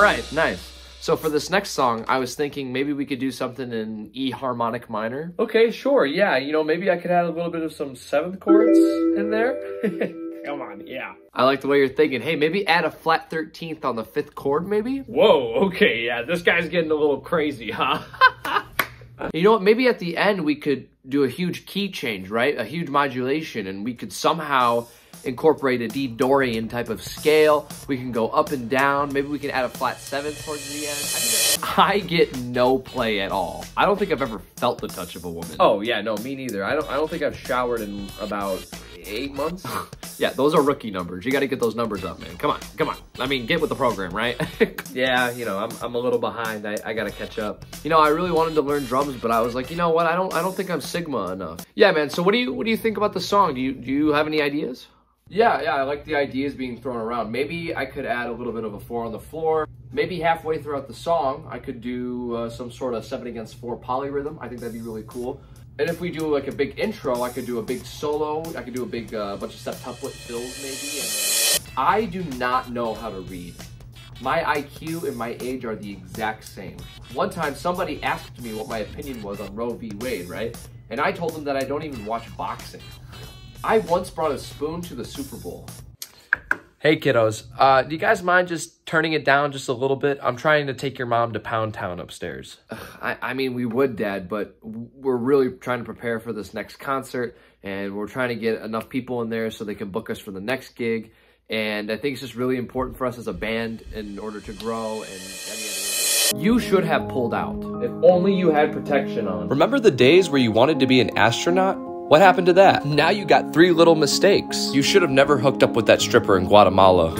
right, nice. So for this next song, I was thinking maybe we could do something in E harmonic minor. Okay, sure. Yeah, you know, maybe I could add a little bit of some seventh chords in there. Come on, yeah. I like the way you're thinking. Hey, maybe add a flat 13th on the fifth chord, maybe? Whoa, okay, yeah, this guy's getting a little crazy, huh? you know what? Maybe at the end we could do a huge key change, right? A huge modulation, and we could somehow incorporate a D Dorian type of scale. We can go up and down. Maybe we can add a flat seventh towards the end. I get no play at all. I don't think I've ever felt the touch of a woman. Oh yeah, no, me neither. I don't. I don't think I've showered in about eight months. yeah, those are rookie numbers. You got to get those numbers up, man. Come on, come on. I mean, get with the program, right? yeah, you know, I'm, I'm a little behind. I, I got to catch up. You know, I really wanted to learn drums, but I was like, you know what? I don't I don't think I'm Sigma enough. Yeah, man. So what do you what do you think about the song? Do you do you have any ideas? Yeah, yeah, I like the ideas being thrown around. Maybe I could add a little bit of a four on the floor. Maybe halfway throughout the song, I could do uh, some sort of seven against four polyrhythm. I think that'd be really cool. And if we do like a big intro, I could do a big solo. I could do a big uh, bunch of septuplet fills maybe. I do not know how to read. My IQ and my age are the exact same. One time somebody asked me what my opinion was on Roe v. Wade, right? And I told them that I don't even watch boxing. I once brought a spoon to the Super Bowl. Hey kiddos, uh, do you guys mind just turning it down just a little bit? I'm trying to take your mom to Pound Town upstairs. I, I mean, we would, Dad, but we're really trying to prepare for this next concert, and we're trying to get enough people in there so they can book us for the next gig. And I think it's just really important for us as a band in order to grow and You should have pulled out. If only you had protection on. Remember the days where you wanted to be an astronaut? What happened to that? Now you got three little mistakes. You should have never hooked up with that stripper in Guatemala.